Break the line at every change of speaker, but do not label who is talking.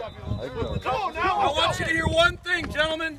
Come on now.
I want you to hear one thing, gentlemen.